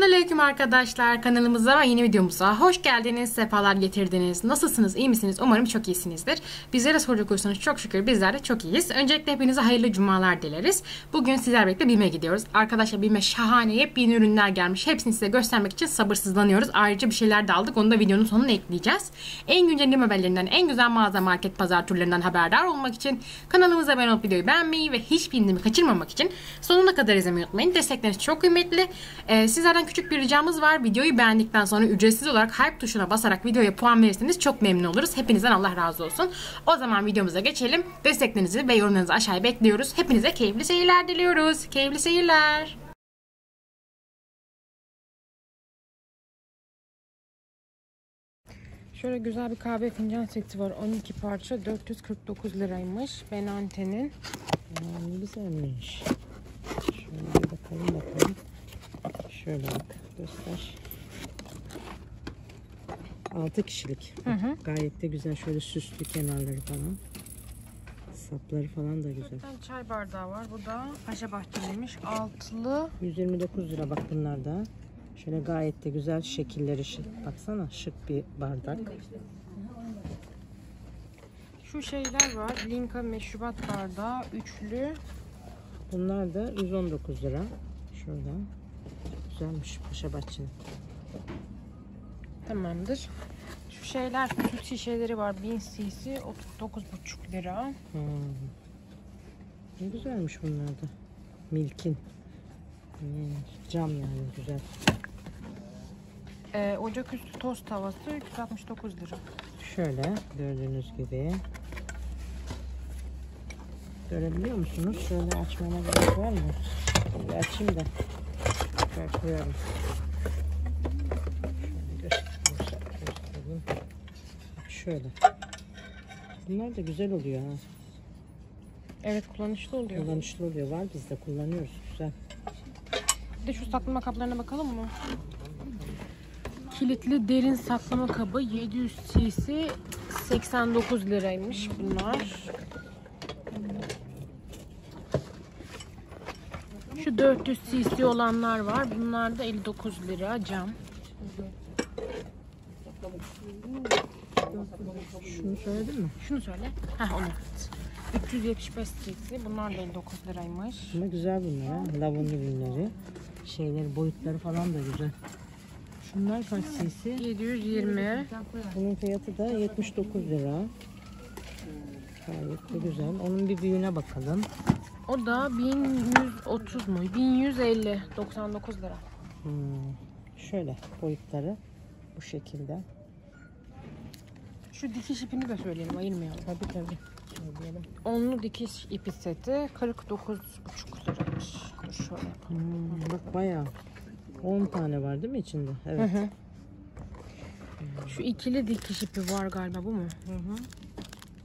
Selamünaleyküm arkadaşlar. Kanalımıza ve yeni videomuza hoş geldiniz. Sefalar getirdiniz. Nasılsınız? iyi misiniz? Umarım çok iyisinizdir. Bizlere soracak olursanız çok şükür bizler de çok iyiyiz. Öncelikle hepinize hayırlı cumalar dileriz. Bugün sizler birlikte BİM'e gidiyoruz. Arkadaşlar BİM'e şahane yepyeni ürünler gelmiş. Hepsini size göstermek için sabırsızlanıyoruz. Ayrıca bir şeyler de aldık. Onu da videonun sonuna ekleyeceğiz. En güncel haberlerinden, en güzel mağaza market pazar turlarından haberdar olmak için kanalımıza abone olup videoyu beğenmeyi ve hiçbir indirimi kaçırmamak için sonuna kadar izlemeyi unutmayın. Destekleriniz çok kıymetli. Ee, sizlerden küçük bir ricamız var. Videoyu beğendikten sonra ücretsiz olarak hype tuşuna basarak videoya puan verirseniz çok memnun oluruz. Hepinizden Allah razı olsun. O zaman videomuza geçelim. Desteklerinizi ve yorumlarınızı aşağıya bekliyoruz. Hepinize keyifli seyirler diliyoruz. Keyifli seyirler. Şöyle güzel bir kahve fincan seti var. 12 parça 449 liraymış. Benante'nin. Aa, güzelmiş. Şöyle. Şöyle bak göster. 6 kişilik. Hı hı. Gayet de güzel. Şöyle süslü kenarları falan. Sapları falan da güzel. Tane çay bardağı var. Bu da Paşa Bahçeliymiş. Altılı 129 lira bak bunlar da. Şöyle gayet de güzel şekilleri şık. Baksana şık bir bardak. Şu şeyler var. Linka meşrubat bardağı. Üçlü. Bunlar da 119 lira. Şurada. Güzelmiş Paşa Bahçe'nin. Tamamdır. Şu şeyler süt şişeleri var. 1000 cc 39,5 lira. Hmm. Ne güzelmiş bunlar da. Milkin. Hmm, Cam yani güzel. Ee, ocaküstü tost tavası 369 lira. Şöyle gördüğünüz gibi. Görebiliyor musunuz? Şöyle açmama gerek var mı? Bir açayım da. Şöyle koyalım. Şöyle. Bunlar da güzel oluyor ha. Evet kullanışlı oluyor. Kullanışlı oluyor. Var biz de kullanıyoruz. Güzel. Bir de şu saklama kablarına bakalım mı? Kilitli derin saklama kabı 700 cc 89 liraymış bunlar. 400 cc olanlar var. Bunlar da 59 lira cam. Şunu söyledin mi? Şunu söyle. Heh onu. 375 cc. Bunlar da 59 liraymış. Ama güzel bunlar ha. Lavabo ürünleri. Şeyleri, boyutları falan da güzel. Şunlar kaç cc? 720. Bunun fiyatı da 79 lira. Gayet de güzel. Onun bir büyüğüne bakalım. O da 1130 mu? 1150. 99 lira. Hmm. Şöyle boyutları bu şekilde. Şu dikiş ipini de söyleyelim ayırmayalım. Tabii tabii. Söyleyelim. Onlu dikiş ipi seti 49,5 liraymış. Dur şöyle yapalım. Hmm, bak bayağı 10 tane var değil mi içinde? Hı Evet. hı. Şu ikili dikiş ipi var galiba bu mu? Hı hı.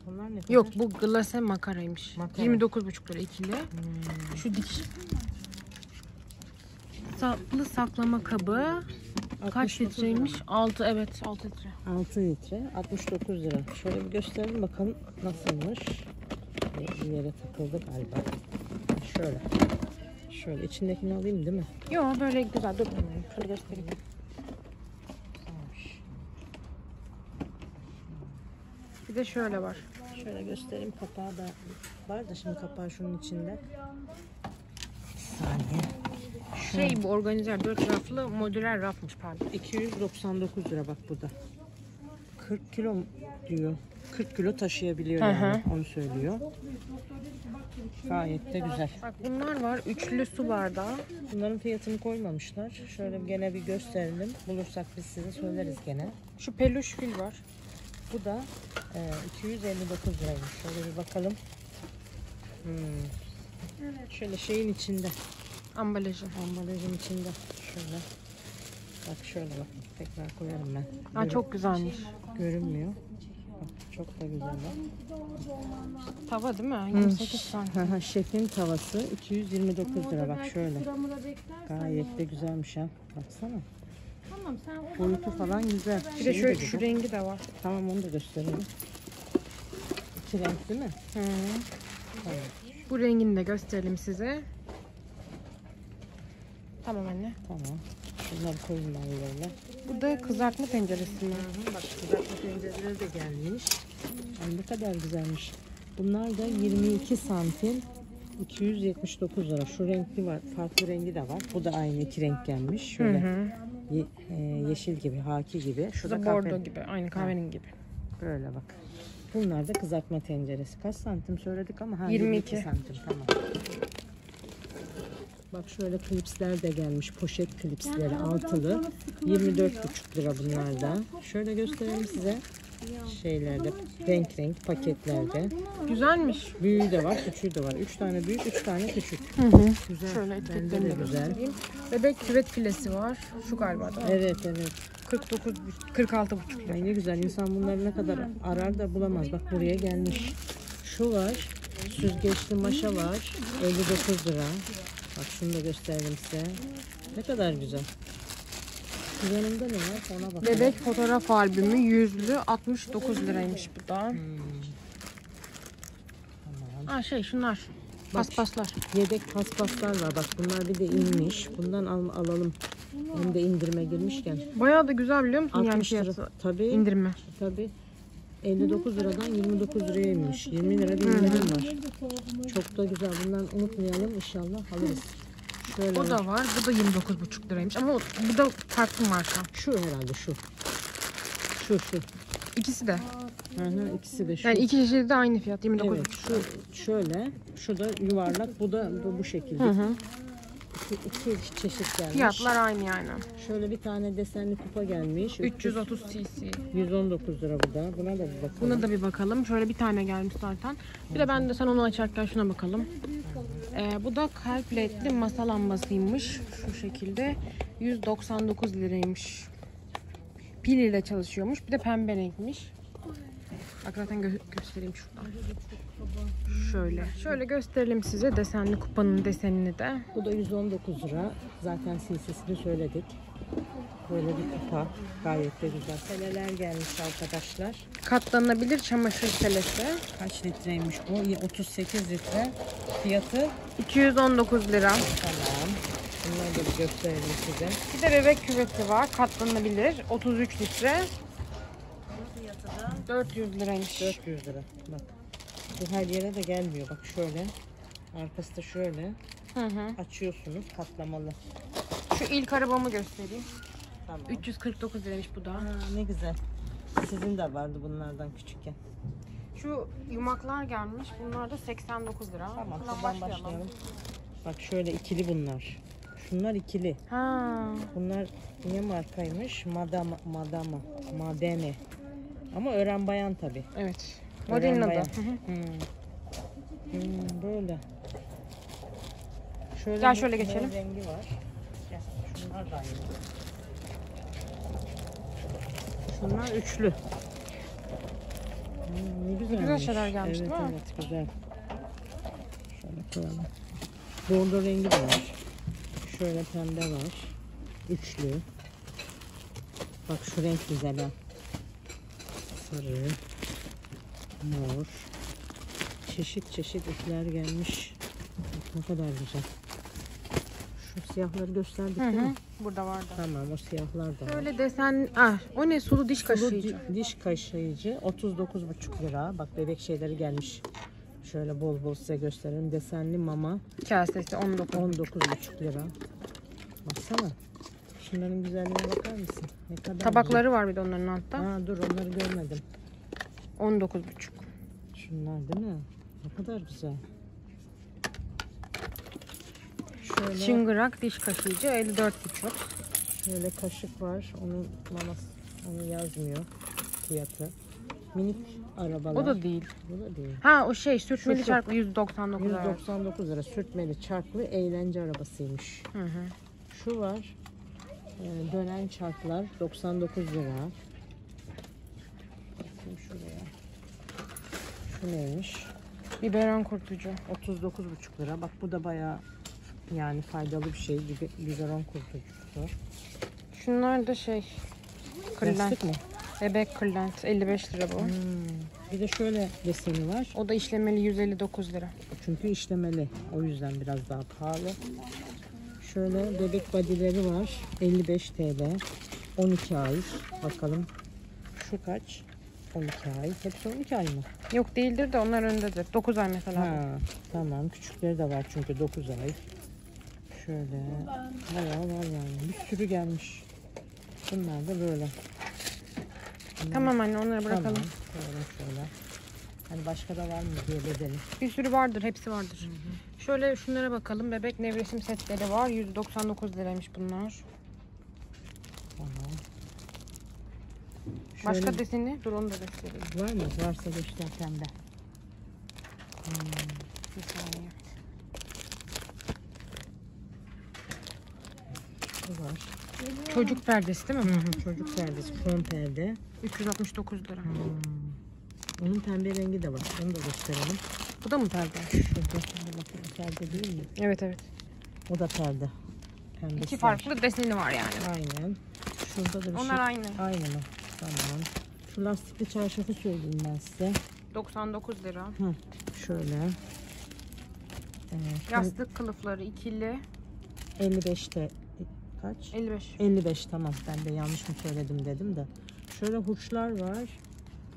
Bunlar ne kadar? Yok bu glase makaraymış. Makara. 29,5 lira ikili. Hmm. Şu dikiş Saplı saklama kabı kaç 69 litreymiş? 6 evet 6 litre. 6 litre 69 lira. Şöyle bir gösterelim bakalım nasılmış. Bir yere takıldı galiba. Şöyle. Şöyle içindekini alayım değil mi? Yo böyle güzel dur. Şöyle göstereyim. Bir de şöyle var. Şöyle göstereyim kapağı da var da şimdi kapağı şunun içinde. Saniye. Şey bu organizer 4 raflı modüler rafmış pardon. 299 lira bak bu da. 40 kilo diyor. 40 kilo taşıyabiliyor Hı yani hı. onu söylüyor. Gayet de güzel. Bak bunlar var. Üçlü su bardağı. Bunların fiyatını koymamışlar. Şöyle gene bir gösterelim. Bulursak biz size söyleriz gene. Şu peluş fil var. Bu da e, 259 liraymış. Şöyle bir bakalım. Hmm. Şöyle şeyin içinde. Ambalajı. Ambalajın içinde. Şöyle. Bak şöyle bak. Tekrar koyarım ben. Aa, Görün- çok güzelmiş. görünmüyor. Bak, çok da güzel bak. Tava değil mi? 28 tane. Hı hı, Şefin tavası 229 lira bak şöyle. Gayet de güzelmiş ha. Baksana. Tamam sen Boyutu falan güzel. Bir de Şeyi şöyle güzel. şu rengi de var. Tamam onu da gösterelim. İki renk değil mi? Hı. Tamam. Bu rengini de gösterelim size. Tamam anne. Tamam. Şunları koyayım ben yerine. Bu da kızartma tenceresi mi? Bak kızartma tencereleri de gelmiş. Ay ne kadar güzelmiş. Bunlar da 22 santim 279 lira. Şu renkli var. Farklı rengi de var. Bu da aynı iki renk gelmiş. Şöyle ye- e, yeşil gibi, haki gibi. Şu Şurada da kahve. bordo gibi. Aynı kahvenin gibi. Böyle bak. Bunlar da kızartma tenceresi. Kaç santim söyledik ama ha, 22. santim tamam. Bak şöyle klipsler de gelmiş. Poşet klipsleri altılı. 24,5 lira bunlar da. Şöyle göstereyim size. Şeylerde renk renk paketlerde. Güzelmiş. Büyüğü de var, küçüğü de var. 3 tane büyük, 3 tane küçük. Güzel. Şöyle Bence etiketlerini de de güzel. Bebek küvet filesi var. Şu galiba da. Evet evet. 49 46 buçuk. Ay ne güzel. İnsan bunları ne kadar arar da bulamaz. Bak buraya gelmiş. Şu var. Süzgeçli maşa var. 59 lira. Bak şunu da göstereyim size. Ne kadar güzel. Şu yanında ne var? Ona bakalım. Bebek fotoğraf albümü yüzlü 69 liraymış bu da. Hmm. Tamam. Aa şey şunlar. Paspaslar. Yedek paspaslar var. Bak bunlar bir de inmiş. Bundan al- alalım. Hem de indirime girmişken. Bayağı da güzel biliyor musun? Yani 60 fiyatı. lira. Tabii. İndirme. Tabii. 59 liradan 29 liraya inmiş. 20 lira bir indirim var. Çok da güzel. Bundan unutmayalım. İnşallah alırız. Şöyle O da var. Bu da 29,5 liraymış. Ama bu da farklı marka. Şu herhalde şu. Şu şu. İkisi de. Hı ikisi de şu. Yani iki çeşidi de aynı fiyat. 29,5. evet, şu şöyle. Şu da yuvarlak. Bu da bu, bu şekilde. Hı hı. İki, iki çeşit gelmiş. Fiyatlar aynı yani. Şöyle bir tane desenli kupa gelmiş. 330 cc. 119 lira bu da. Buna da bir bakalım. Buna da bir bakalım. Şöyle bir tane gelmiş zaten. Bir de ben de sen onu açarken şuna bakalım. Ee, bu da kalp ledli masa lambasıymış. Şu şekilde. 199 liraymış. Pil ile çalışıyormuş. Bir de pembe renkmiş. Bak zaten gö- göstereyim şuradan. Şöyle. Şöyle gösterelim size desenli kupanın desenini de. Bu da 119 lira. Zaten CC'sini söyledik. Böyle bir kupa. Gayet de güzel. Seleler gelmiş arkadaşlar. Katlanabilir çamaşır selesi. Kaç litreymiş bu? 38 litre. Fiyatı 219 lira. tamam. Bunları da bir gösterelim size. Bir de bebek küveti var. Katlanabilir. 33 litre. 400 liraymış. 400 lira. Bak. Bu her yere de gelmiyor. Bak şöyle. Arkası da şöyle. Hı hı. Açıyorsunuz. Katlamalı. Şu ilk arabamı göstereyim. Tamam. 349 liraymış bu da. Aa, ne güzel. Sizin de vardı bunlardan küçükken. Şu yumaklar gelmiş. Bunlar da 89 lira. Tamam. Bundan Buradan başlayalım. Bak şöyle ikili bunlar. Şunlar ikili. Ha. Bunlar ne markaymış? Madama, Madama, Madene. Ama öğren bayan tabi. Evet. Modelin adı. bayan. Hı hı. Hmm. Hmm, böyle. Şöyle Gel şöyle geçelim. rengi var. Gel, Şunlar da aynı. Şunlar üçlü. Hmm, ne güzelmiş. güzel şeyler gelmiş, evet, değil mi? Evet güzel. Şöyle koyalım. Bordo rengi de var. Şöyle pembe var. Üçlü. Bak şu renk güzel ha. Sarı. Mor. Çeşit çeşit ipler gelmiş. Bak ne kadar güzel. Şu siyahları gösterdik Hı değil hı. mi? Burada vardı. Tamam o siyahlar da var. Böyle desen... Ah, o ne? Sulu diş Sulu kaşıyıcı. di- diş kaşıyıcı 39,5 lira. Bak bebek şeyleri gelmiş. Şöyle bol bol size gösterelim. Desenli mama Kasesi 19. 19,5 lira. Baksana. Şunların güzelliğine bakar mısın? Ne kadar Tabakları var bir de onların altta. Ha, dur onları görmedim. 19,5. Şunlar değil mi? Ne kadar güzel. Şöyle, Çıngırak diş kaşıyıcı 54,5. şöyle kaşık var. Onun maması onu yazmıyor fiyatı. Minik arabalar. O da değil. Bu da değil. Ha o şey sürtmeli şu. çarpı 199 lira. 199 lira sürtmeli çarklı eğlence arabasıymış. Hı hı. Şu var. e, dönen çarklar 99 lira. Bakayım şuraya. Şu neymiş? Biberon kurtucu. 39,5 lira. Bak bu da bayağı yani faydalı bir şey gibi biberon kurtucusu. Şunlar da şey kırlent. Mi? Bebek kırlent 55 lira bu. Hmm. Bir de şöyle deseni var. O da işlemeli 159 lira. Çünkü işlemeli. O yüzden biraz daha pahalı. Şöyle bebek badileri var. 55 TL. 12 ay. Bakalım. Şu kaç? 12 ay. Hepsi 12 ay mı? Yok değildir de onlar öndedir. 9 ay mesela. Ha, tamam. Küçükleri de var çünkü 9 ay. Şöyle. Bayağı var yani. Bir sürü gelmiş. Bunlar da böyle. Bunlar- Tamam anne onları bırakalım. Tamam. Şöyle şöyle. Hani başka da var mı diye bedelim. Bir sürü vardır, hepsi vardır. Şöyle şunlara bakalım. Bebek nevresim setleri var. 199 liraymış bunlar. Tamam. Şöyle Başka deseni? Dur onu da göstereyim. var mı? Varsa göster pembe. Bir saniye. Var. Çocuk perdesi değil mi? Çocuk perdesi, fon perde. 369 lira. Onun pembe rengi de var. Onu da gösterelim. Bu da mı perde? Şurada perde değil mi? Evet evet. O da perde. Pembesi İki var. farklı deseni var yani. Aynen. Şurada da bir Onlar şey. aynı. Aynı mı? Tamam. Şu lastikli çarşafı söyleyeyim ben size. 99 lira. Hı. Şöyle. Ee, Yastık kılıfları ikili 55'te kaç? 55. 55 tamam ben de yanlış mı söyledim dedim de. Şöyle hurçlar var.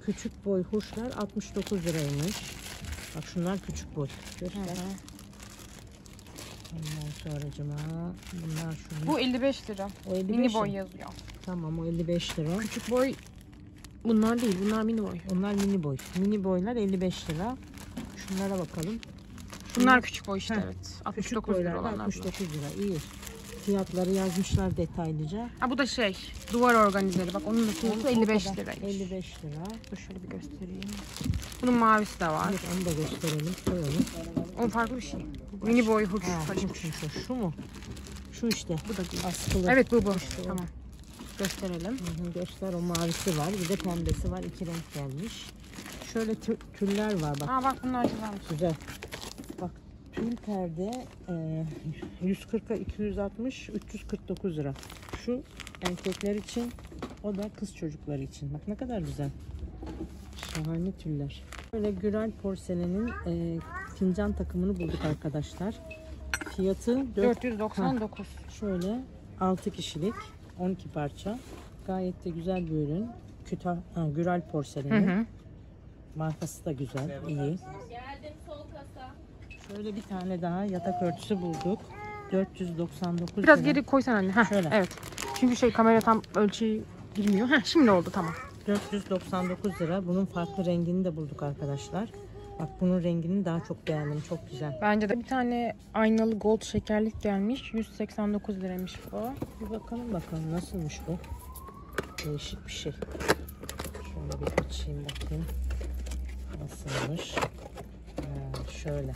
Küçük boy hurçlar 69 liraymış. Bak şunlar küçük boy. Göster. Ondan sonracıma bunlar şu. Bu 55 lira. o 55 Mini boy mi? yazıyor. Tamam o 55 lira. Küçük boy bunlar değil. Bunlar mini boy. Onlar mini boy. Mini boylar 55 lira. Şunlara bakalım. Bunlar küçük boy işte Heh. evet. Küçük 69 boylar lira olanlar. bunlar. 69 lira. İyi. Fiyatları yazmışlar detaylıca. Ha bu da şey duvar organizeri. Bak onun da fiyatı O 55 kadar. liraymış. 55 lira. Dur şöyle bir göstereyim. Bunun mavisi de var. Evet, onu da gösterelim. Koyalım. O farklı bir şey. Mini boy hurç Ha, şu, mu? Şu işte. Bu da değil. Askılı. Evet bu bu. o. Tamam. Gösterelim. Hı hı, Göster o mavisi var. Bir de pembesi var. İki renk gelmiş. Şöyle tü- tüller var bak. Aa bak bunlar güzelmiş. Güzel. Perde e, 140'a 260 349 lira. Şu erkekler için o da kız çocukları için. Bak ne kadar güzel. Şahane tüller. Böyle Gürel Porselen'in e, fincan takımını bulduk arkadaşlar. Fiyatı 4, 499. şöyle 6 kişilik 12 parça. Gayet de güzel bir ürün. Kütah, ha, Gürel Porselen'in. Markası da güzel, iyi. Şöyle bir tane daha yatak örtüsü bulduk. 499 Biraz lira. geri koysan anne. Heh, Şöyle. Evet. Çünkü şey kamera tam ölçüyü bilmiyor. Heh, şimdi oldu tamam. 499 lira. Bunun farklı rengini de bulduk arkadaşlar. Bak bunun rengini daha çok beğendim. Çok güzel. Bence de bir tane aynalı gold şekerlik gelmiş. 189 liraymış bu. Bir bakalım bakalım nasılmış bu. Değişik bir şey. Şöyle bir açayım bakayım. Nasılmış? Ha, şöyle.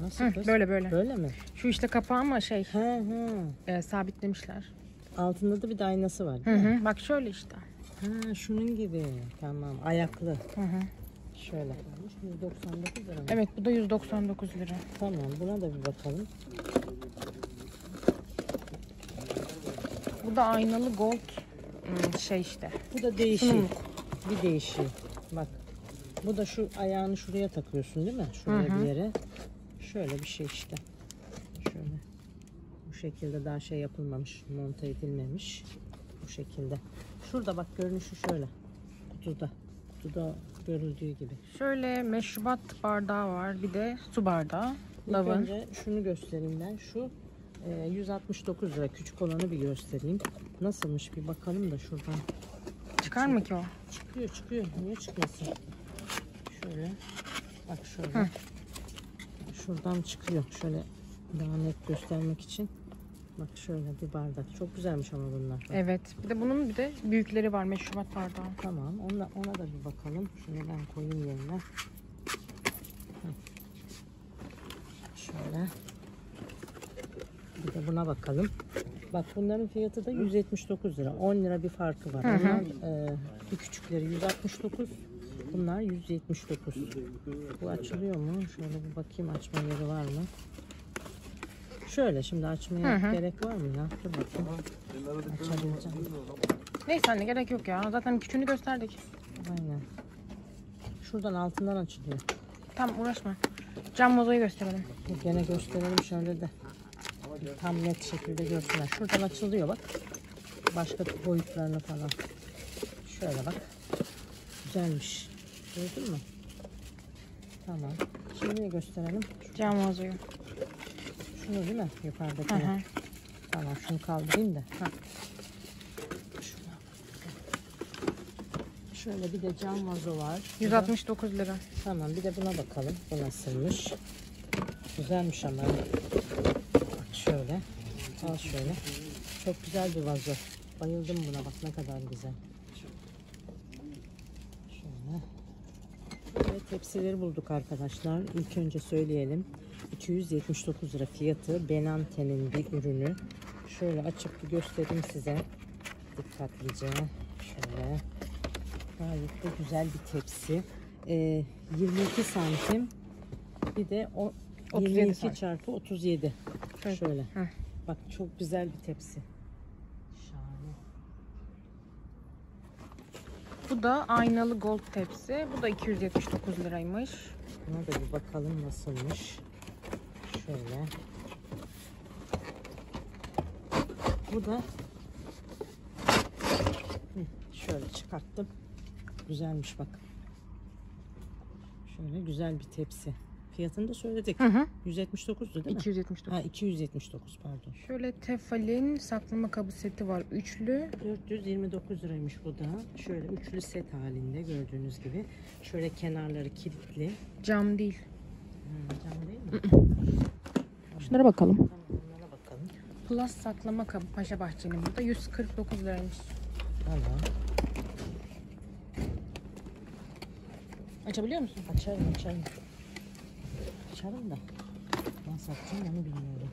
Nasıl Hı, kız? böyle böyle. Böyle mi? Şu işte kapağı ama şey He he. e, sabitlemişler. Altında da bir de aynası var Hı değil mi? hı. Bak şöyle işte. Ha şunun gibi. Tamam. Ayaklı. Hı hı. Şöyle. 199 lira mı? Evet bu da 199 lira. Tamam. Buna da bir bakalım. Bu da aynalı gold hmm, şey işte. Bu da değişik. Sunumluk. Bir değişik. Bak. Bu da şu ayağını şuraya takıyorsun değil mi? Şuraya Hı hı. bir yere. Şöyle bir şey işte. Şöyle. Bu şekilde daha şey yapılmamış. Monte edilmemiş. Bu şekilde. Şurada bak görünüşü şöyle. Kutuda. Kutuda görüldüğü gibi. Şöyle meşrubat bardağı var. Bir de su bardağı. İlk Lavın. önce şunu göstereyim ben. Şu e, 169 lira. Küçük olanı bir göstereyim. Nasılmış bir bakalım da şuradan. Çıkar mı ki o? Çıkıyor çıkıyor. Niye çıkmasın? Şöyle. Bak şöyle. Hı. Şuradan çıkıyor. Şöyle daha net göstermek için. Bak şöyle bir bardak. Çok güzelmiş ama bunlar. Bak. Evet. Bir de bunun bir de büyükleri var meşrubat bardağı. Tamam. Ona, ona da bir bakalım. Şunu ben koyayım yerine. Şöyle. Bir de buna bakalım. Bak bunların fiyatı da 179 lira. 10 lira bir farkı var. Hı hı. Onlar e, bir küçükleri 169. Bunlar 179. Bu açılıyor mu? Şöyle bir bakayım açma yeri var mı? Şöyle şimdi açmaya Hı hı. gerek var mı ya? Dur bakayım. Açabileceğim. Neyse anne gerek yok ya. Zaten küçüğünü gösterdik. Aynen. Şuradan altından açılıyor. Tamam uğraşma. Cam mozoyu gösterelim. Gene gösterelim şöyle de. tam net şekilde görsünler. Şuradan açılıyor bak. Başka boyutlarını falan. Şöyle bak. Güzelmiş. Gördün mü? Tamam. Şimdi ne gösterelim? Cam vazoyu. Şunu değil mi? Hı. Tamam şunu kaldırayım da. Ha. Şöyle bir de cam vazo var. Bu da- 169 lira. Tamam bir de buna bakalım. Bu nasılmış? Güzelmiş ama. Bak şöyle. Al şöyle. Çok güzel bir vazo. Bayıldım buna bak ne kadar güzel. Şöyle. Evet tepsileri bulduk arkadaşlar. İlk önce söyleyelim. 279 lira fiyatı. Benante'nin bir ürünü. Şöyle açıp bir göstereyim size. Dikkatlice. Şöyle. Gayet de güzel bir tepsi. Ee, 22 santim. Bir de o 37 22 santim. çarpı 37. Şöyle. Şöyle. Heh. Bak çok güzel bir tepsi. Şahane. Bu da aynalı gold tepsi. Bu da 279 liraymış. Buna da bir bakalım nasılmış. Şöyle. Bu da şöyle çıkarttım. Güzelmiş bak. Şöyle güzel bir tepsi. Fiyatını da söyledik. Hı hı. 179'du değil mi? 279. Ha 279 pardon. Şöyle Tefal'in saklama kabı seti var. Üçlü. 429 liraymış bu da. Şöyle üçlü set halinde gördüğünüz gibi. Şöyle kenarları kilitli. Cam değil. Hmm, cam değil mi? Şunlara bakalım. Tamam bunlara bakalım. Plus saklama kabı Paşa Bahçe'nin burada 149 liraymış. Tamam. Açabiliyor musun? Açarım açarım. Açarım da. Nasıl açacağım onu bilmiyorum.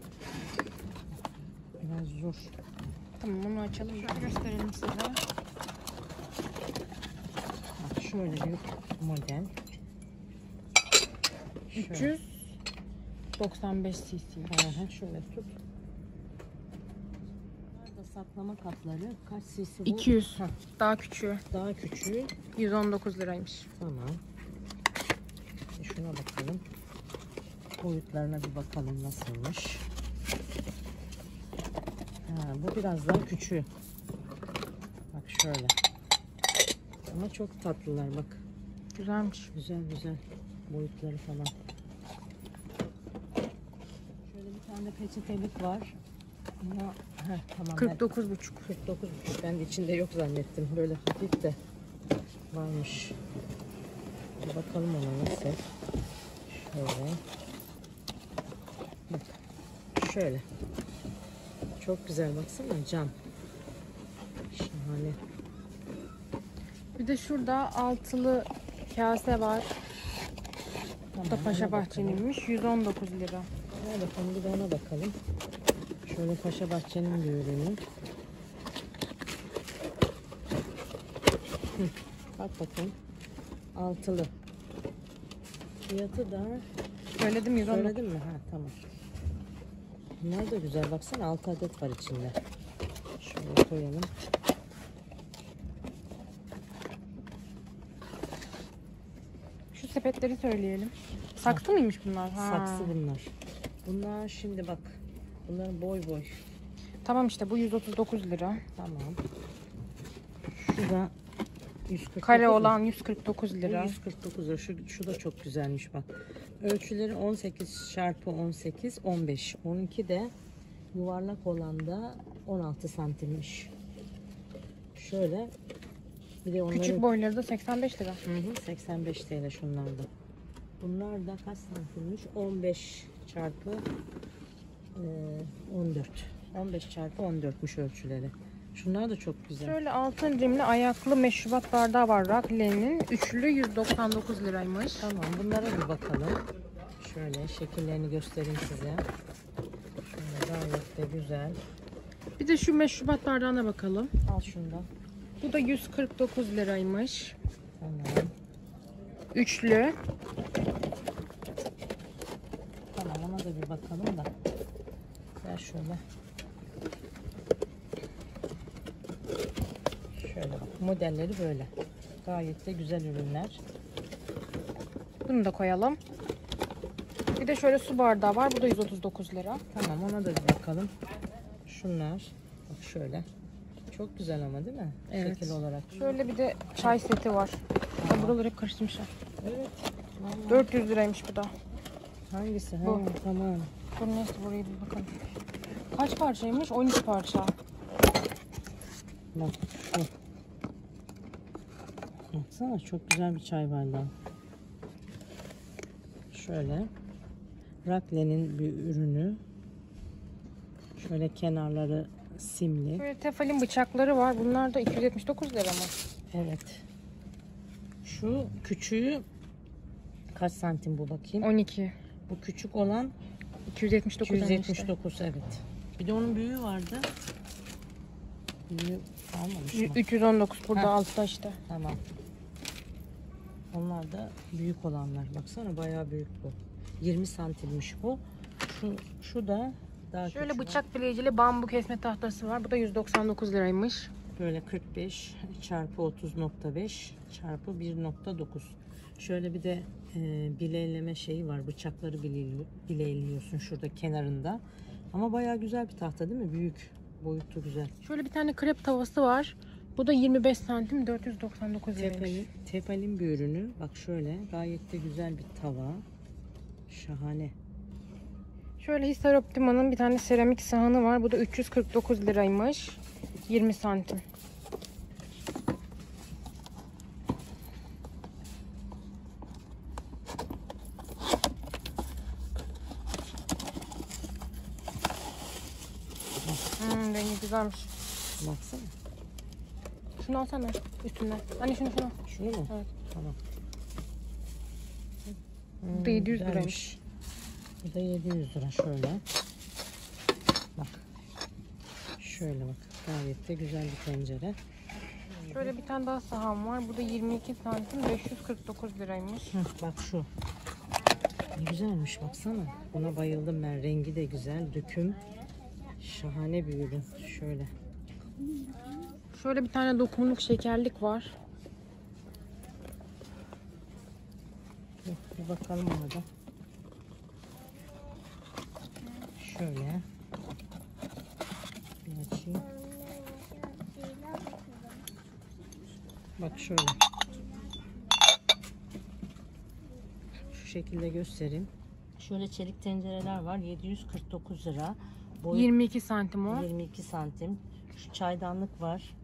Biraz zor. Tamam onu açalım. Şöyle gösterelim size. Bak şöyle bir model. Şöyle. 395 cc. Aha, şöyle tut. Bunlar da saklama kapları. Kaç cc bu? 200. Heh, Daha küçüğü. daha küçüğü. 119 liraymış. Tamam. Bir Şuna bakalım. Boyutlarına bir bakalım nasılmış. Ha, bu biraz daha küçüğü. Bak şöyle. Ama çok tatlılar bak. Güzelmiş. Güzel güzel. Boyutları falan. Şöyle bir tane peçetelik var. Ama heh, tamam. ben- 49,5. 49 ben de içinde yok zannettim. Böyle hafif de varmış. Bir bakalım ona nasıl. Şöyle. Şöyle. Çok güzel baksana cam. Şahane. Bir de şurada altılı kase var. Bu da Tamam, Paşa ona bakalım. Bahçe'ninmiş. 119 lira. Ona bakalım bir de ona bakalım. Şöyle Paşa Bahçe'nin bir ürünü. Hı, Bak bakayım. Altılı. Fiyatı da Söyledim 119. Söyledin mi? Ha tamam. Bunlar da güzel. Baksana 6 adet var içinde. Şöyle koyalım. Şu sepetleri söyleyelim. Saksı mıymış bunlar? Ha. Saksı bunlar. Bunlar şimdi bak. Bunların boy boy. Tamam işte bu 139 lira. Tamam. Şu da 149 Kare olan 149 Bu lira. 149 lira. Şu, şu da çok güzelmiş bak. Ölçüleri 18 çarpı 18 15. 12 de yuvarlak olan da 16 santimmiş. Şöyle bir de onların Küçük boyları da 85 lira. Hı hı, 85 TL şunlarda. Bunlar da kaç santimmiş? 15 çarpı e, 14. 15 çarpı 14'müş ölçüleri. Şunlar da çok güzel. Şöyle altın rimli ayaklı meşrubat bardağı var. Rakle'nin üçlü 199 liraymış. Tamam bunlara bir bakalım. Şöyle şekillerini göstereyim size. Şöyle gayet de güzel. Bir de şu meşrubat bardağına bakalım. Al şundan. Bu da 149 liraymış. Tamam. Üçlü. Tamam ona da bir bakalım da. Ver şöyle. Şöyle bak. Modelleri böyle. Gayet de güzel ürünler. Bunu da koyalım. Bir de şöyle su bardağı var. Bu da 139 lira. Tamam ona da bir bakalım. Şunlar. Bak şöyle. Çok güzel ama değil mi? Evet. Şekil olarak. Şöyle bir de çay seti var. Ya buraları hep karıştırmışlar. Evet. 400 liraymış bu da. Hangisi? Ha, Bu. tamam. Dur neyse buraya bir bakalım. Kaç parçaymış? 12 parça. Bak. Baksana çok güzel bir çay bardağı. Şöyle. Rakle'nin bir ürünü. Şöyle kenarları simli. Böyle tefalin bıçakları var. Bunlar da 279 lira mı? Evet. Şu küçüğü kaç santim bu bakayım? 12. Bu küçük olan 279 demişti. 279 evet. Bir de onun büyüğü vardı. Büyüğü almamış mı? 319 burada Ha. altta işte. Tamam. Onlar da büyük olanlar. Baksana bayağı büyük bu. 20 santimmiş bu. Şu, şu da daha Şöyle küçüğü. bıçak bileyicili bambu kesme tahtası var. Bu da 199 liraymış. Böyle 45 çarpı 30.5 çarpı 1.9. Şöyle bir de e, bileyleme şeyi var. Bıçakları bileyli- bileyliyorsun şurada kenarında. Ama bayağı güzel bir tahta değil mi? Büyük. Boyutu güzel. Şöyle bir tane krep tavası var. Bu da 25 santim 499 liraymış. Tepalin, tepalin bir ürünü. Bak şöyle gayet de güzel bir tava. Şahane. Şöyle Hisar Optima'nın bir tane seramik sahanı var. Bu da 349 liraymış. 20 santim. Hmm, rengi güzelmiş. Baksana. Şunu alsana üstünden. Anne şunu şunu. Şunu mu? Evet. Tamam. Bu da 700 güzelmiş. liraymış. Bu da 700 lira şöyle. Bak. Şöyle bak. Gayet de güzel bir tencere. Şöyle bir tane daha saham var. Bu da 22 santim 549 liraymış. Hı, bak şu. Ne güzelmiş baksana. Buna bayıldım ben. Rengi de güzel. Döküm. Şahane bir ürün. Şöyle. Şöyle bir tane dokunluk şekerlik var. Bir bakalım ona da. Şöyle. Bir açayım. Bak şöyle. Şu şekilde göstereyim. Şöyle çelik tencereler var. 749 lira. Boyu 22 santim o. 22 santim. Şu çaydanlık var.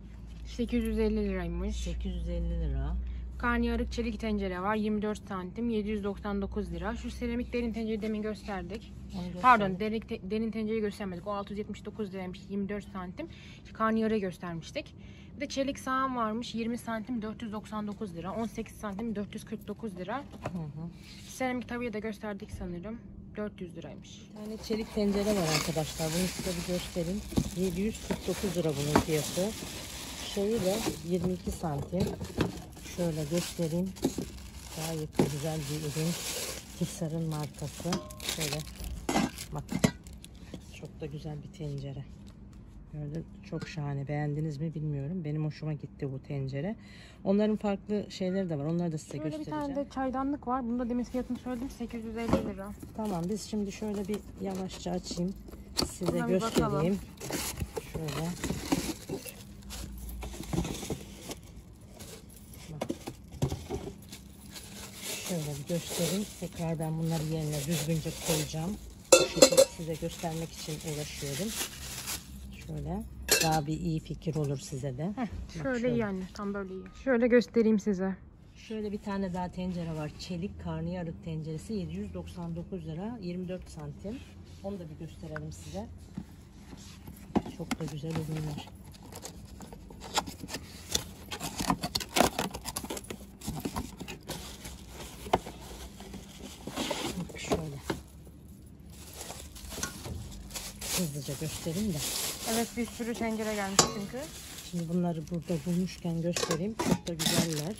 850 liraymış. 850 lira. Karnıyarık çelik tencere var. 24 santim 799 lira. Şu seramik derin tencereyi demin gösterdik. Onu. Pardon derin, te- derin tencereyi göstermedik. O 679 liraymış 24 santim. Karnıyarığı göstermiştik. Bir de çelik sahan varmış 20 santim 499 lira. 18 santim 449 lira. Hı hı. Seramik tavayı da gösterdik sanırım. 400 liraymış. Bir tane çelik tencere var arkadaşlar. Bunu size bir göstereyim. 749 lira bunun fiyatı. Şeyi de 22 santim. Şöyle göstereyim. Gayet güzel bir ürün. Hisar'ın markası. Şöyle bak. Çok da güzel bir tencere. Gördün çok şahane. Beğendiniz mi bilmiyorum. Benim hoşuma gitti bu tencere. Onların farklı şeyleri de var. Onları da size Şöyle bir göstereceğim. tane de çaydanlık var. Bunu da demin fiyatını söyledim 850 lira. Tamam biz şimdi şöyle bir yavaşça açayım. Size Buna bir göstereyim. Şöyle. Şöyle bir göstereyim. Tekrar ben bunları yerine düzgünce koyacağım. Size göstermek için uğraşıyorum. Şöyle. Daha bir iyi fikir olur size de. Bak Şöyle, şöyle. iyi anne. Tam böyle iyi. Şöyle göstereyim size. Şöyle bir tane daha tencere var. Çelik karnıyarık tenceresi 799 lira 24 santim. Onu da bir gösterelim size. Çok da güzel ürünler. Bak şöyle. Hızlıca göstereyim de. Evet bir sürü tencere gelmiş çünkü. Şimdi bunları burada bulmuşken göstereyim. Çok da güzeller.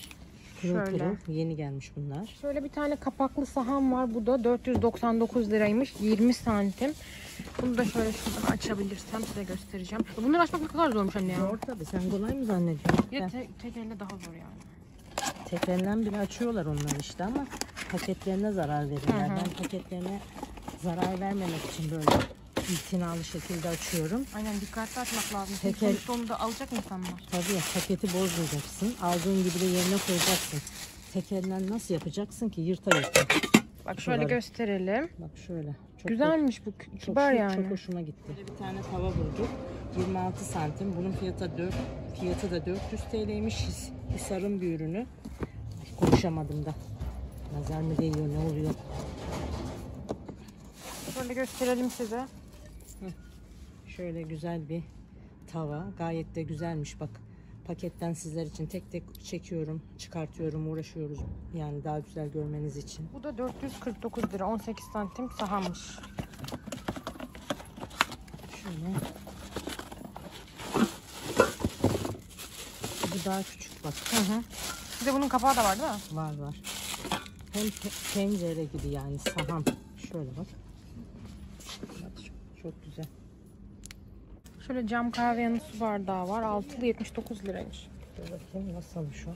Pırıl Şöyle. pırıl. Yeni gelmiş bunlar. Şöyle bir tane kapaklı sahan var. Bu da 499 liraymış. 20 santim. Bunu da şöyle şuradan açabilirsem size göstereceğim. Bunları açmak ne kadar zormuş anne ya. Zor tabii. Sen kolay mı zannediyorsun? Ben te- tek elle daha zor yani. teklerinden bile açıyorlar onlar işte ama paketlerine zarar veriyorlar. Ben paketlerine zarar vermemek için böyle itinalı şekilde açıyorum. Aynen dikkatli açmak lazım. Çünkü sonuçta onu da alacak insanlar. Tabii ya paketi bozmayacaksın. Aldığın gibi de yerine koyacaksın. Tek elinden nasıl yapacaksın ki yırta yırta. Bak şöyle Şuraları. gösterelim. Bak şöyle. Çok Güzelmiş bu. Çok, Kibar çok, yani. çok hoşuma gitti. Bir tane tava bulduk. 26 santim. Bunun fiyatı 4 fiyatı da 400 TL'ymiş. His- Hisar'ın bir ürünü. Ay, Konuşamadım da. Nazar mı değiyor ne oluyor? Şöyle gösterelim size. Şöyle güzel bir tava. Gayet de güzelmiş bak. Paketten sizler için tek tek çekiyorum, çıkartıyorum, uğraşıyoruz. Yani daha güzel görmeniz için. Bu da 449 lira. 18 santim sahamış. Şöyle. Bu daha küçük bak. Hı hı. Bir de bunun kapağı da var değil mi? Var var. Hem te- tencere gibi yani saham. Şöyle bak. Bak çok, çok güzel. Şöyle cam kahve yanı su bardağı var. Altılı 79 liraymış. Dur bakayım nasılmış o.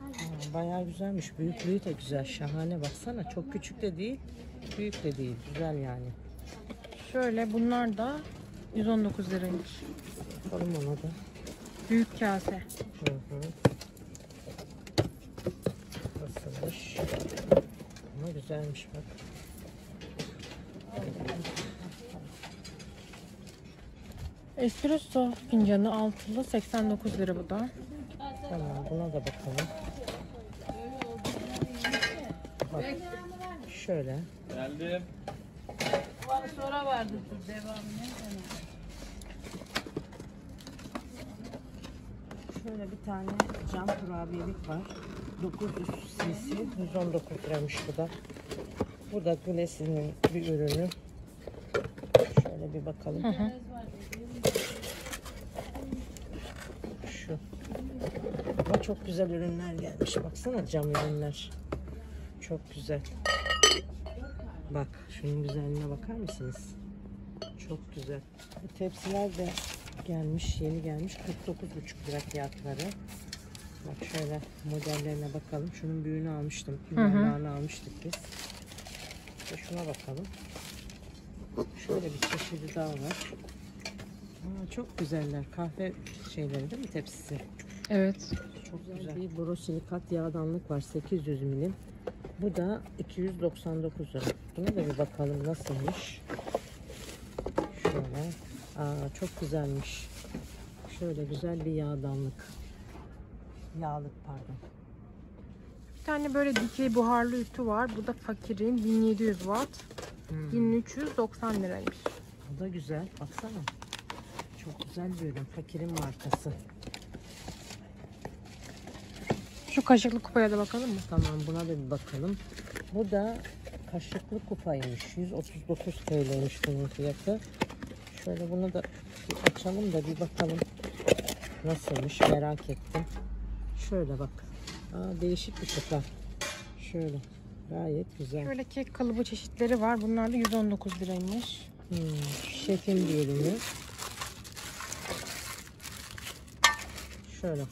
Ha, Bayağı güzelmiş. Büyüklüğü de güzel. Şahane baksana. Çok küçük de değil. Büyük de değil. Güzel yani. Şöyle bunlar da 119 liraymış. Bakalım ona da. Büyük kase. Hı hı. Nasılmış? Ama güzelmiş bak. Espresso fincanı altılı 89 lira bu da. Tamam buna da bakalım. Bak. Şöyle. Geldim. Sonra vardı bu devamlı. Şöyle bir tane cam kurabiyelik var. 900 cc 119 liramış bu da. Bu da Glacé'nin bir ürünü. Şöyle bir bakalım. Şu. Ama çok güzel ürünler gelmiş. Baksana cam ürünler. Çok güzel. Bak şunun güzelliğine bakar mısınız? Çok güzel. Bu tepsiler de gelmiş, yeni gelmiş. 49,5 lira fiyatları. Bak şöyle modellerine bakalım. Şunun büyüğünü almıştım. Yuvarlağını almıştık biz. Ve şuna bakalım. Şöyle bir çeşidi daha var. Aa, çok güzeller. Kahve şeyleri değil mi tepsisi? Evet. Çok güzel. Bir borosilikat yağdanlık var 800 milim. Bu da 299 lira. Buna da bir bakalım nasılmış. Şöyle. Aa, çok güzelmiş. Şöyle güzel bir yağdanlık. Yağlık pardon. Tane böyle dikey buharlı ütü var. Bu da fakirin 1700 watt. Hmm. 1390 liraymış. Bu da güzel. Baksana. Çok güzel bir ürün. Fakirin markası. Şu kaşıklı kupaya da bakalım mı? Tamam buna da bir bakalım. Bu da kaşıklı kupaymış. 139 TL'ymiş bunun fiyatı. Şöyle bunu da açalım da bir bakalım. Nasılmış merak ettim. Şöyle bak. Aa, değişik bir kupa. Şöyle. Gayet güzel. Şöyle kek kalıbı çeşitleri var. Bunlar da 119 liraymış. Hmm, şefin bir ürünü. Şöyle.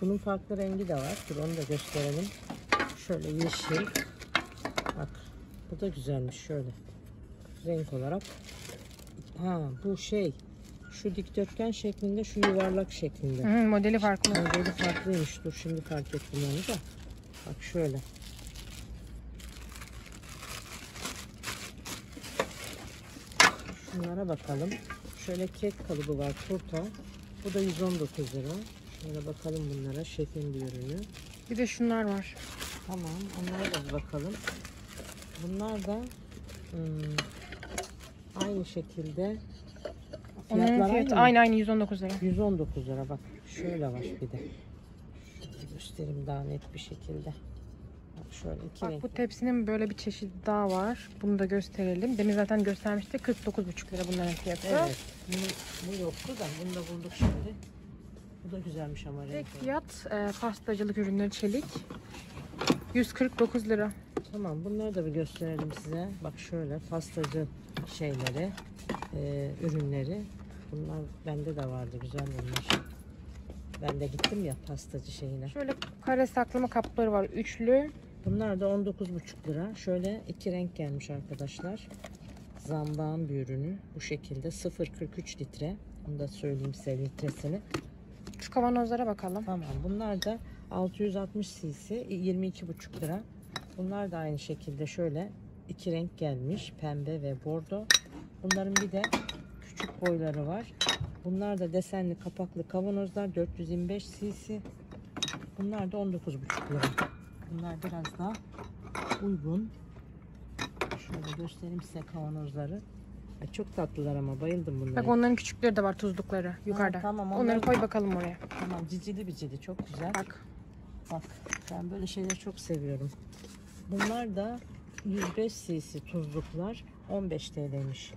Bunun farklı rengi de var. Dur onu da gösterelim. Şöyle yeşil. Bak. Bu da güzelmiş şöyle. Renk olarak. Ha bu şey. Şu dikdörtgen şeklinde, şu yuvarlak şeklinde. Hı, modeli farklı. Modeli farklıymış. Dur şimdi fark ettim onu da. Bak şöyle. Şunlara bakalım. Şöyle kek kalıbı var turta. Bu da 119 lira. Şöyle bakalım bunlara. Şefin bir ürünü. Bir de şunlar var. Tamam. Onlara da bakalım. Bunlar da hmm, aynı şekilde Onların fiyatlar fiyatı aynı aynı aynı 119 lira. 119 lira bak. Şöyle var bir de. Şöyle göstereyim daha net bir şekilde. Bak şöyle iki Bak renk. bu tepsinin böyle bir çeşidi daha var. Bunu da gösterelim. Demin zaten göstermiştik. 49,5 lira bunların fiyatı. Evet. Bu, bu yoktu da bunu da bulduk şimdi. Bu da güzelmiş ama Tek renk. fiyat e, pastacılık ürünleri çelik. 149 lira. Tamam bunları da bir gösterelim size. Bak şöyle pastacı şeyleri, e, ürünleri. Bunlar bende de vardı güzel bunlar. Ben de gittim ya pastacı şeyine. Şöyle kare saklama kapları var. Üçlü. Bunlar da 19,5 lira. Şöyle iki renk gelmiş arkadaşlar. Zambağın bir ürünü. Bu şekilde 0,43 litre. Onu da söyleyeyim size litresini. Şu kavanozlara bakalım. Tamam. Bunlar da 660 cc 22,5 lira. Bunlar da aynı şekilde şöyle iki renk gelmiş. Pembe ve bordo. Bunların bir de küçük boyları var. Bunlar da desenli kapaklı kavanozlar 425 cc. Bunlar da 19,5 lira. Bunlar biraz daha uygun. Şöyle göstereyim size kavanozları. Ay, Çok tatlılar ama bayıldım bunlara. Bak onların küçükleri de var tuzlukları yukarıda. tamam, Onları onları- koy bakalım oraya. Tamam cicili bicili çok güzel. Bak. Bak ben böyle şeyleri çok seviyorum. Bunlar da 105 cc tuzluklar 15 TL'ymiş.